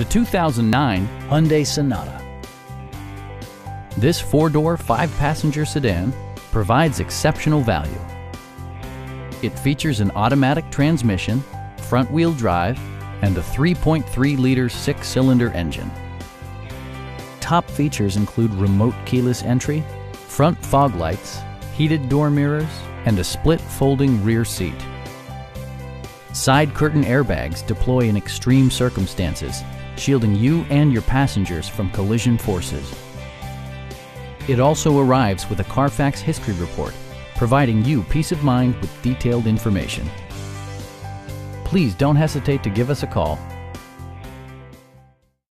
the 2009 Hyundai Sonata. This four-door, five-passenger sedan provides exceptional value. It features an automatic transmission, front-wheel drive, and a 3.3-liter six-cylinder engine. Top features include remote keyless entry, front fog lights, heated door mirrors, and a split folding rear seat. Side curtain airbags deploy in extreme circumstances, shielding you and your passengers from collision forces. It also arrives with a Carfax history report, providing you peace of mind with detailed information. Please don't hesitate to give us a call